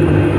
Amen.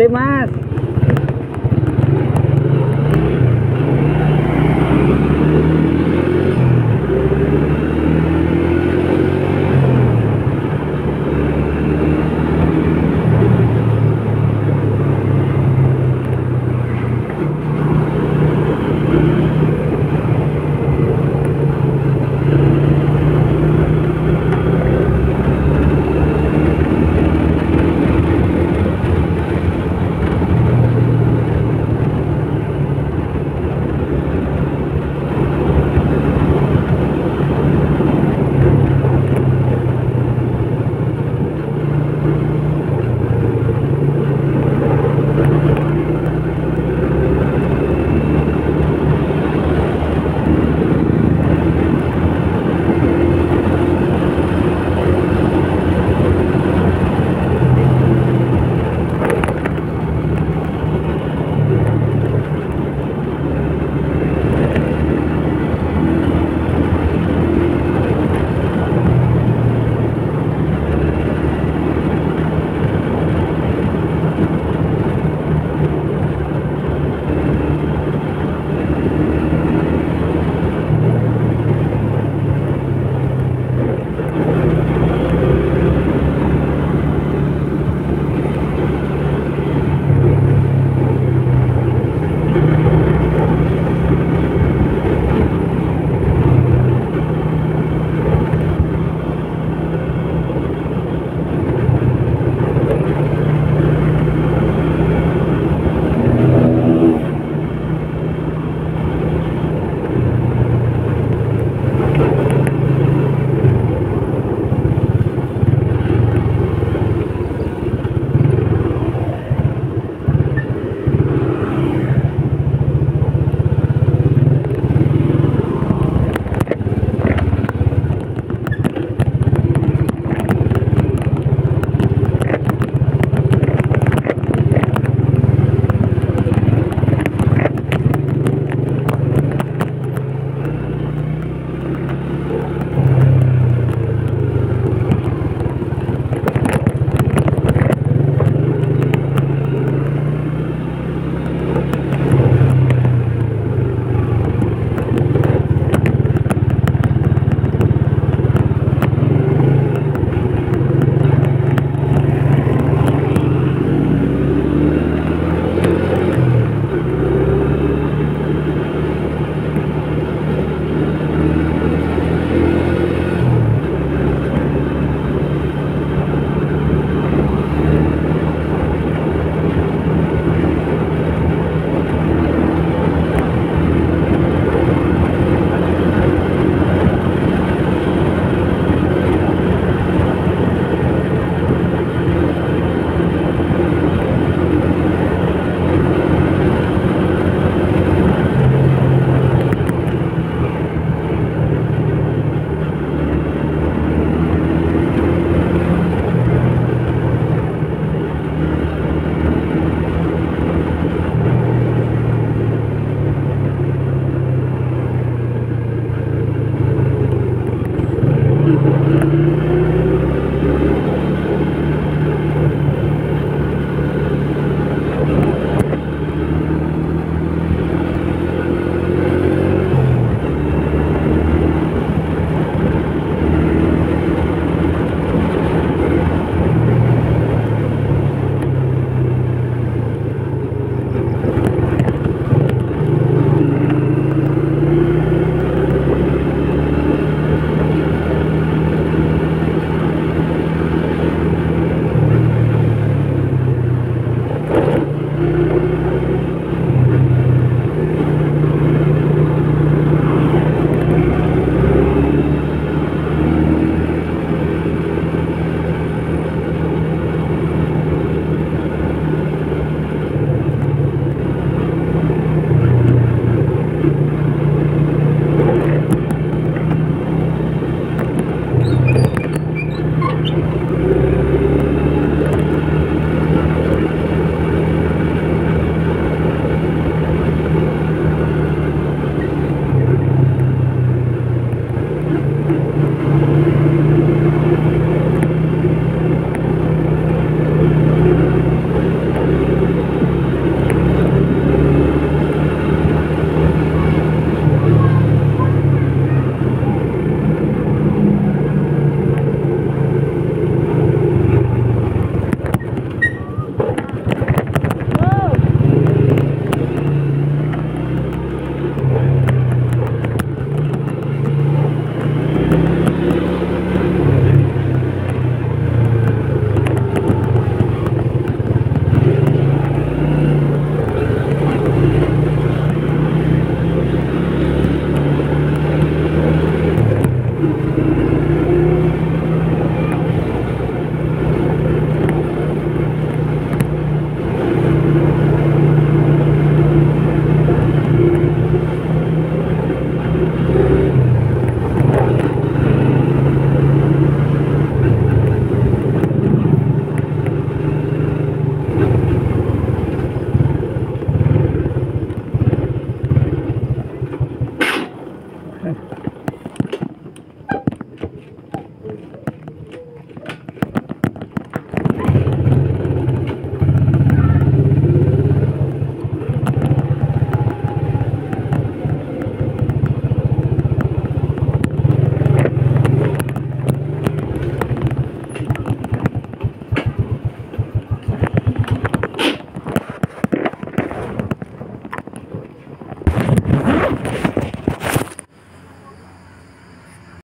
Balik, Mas.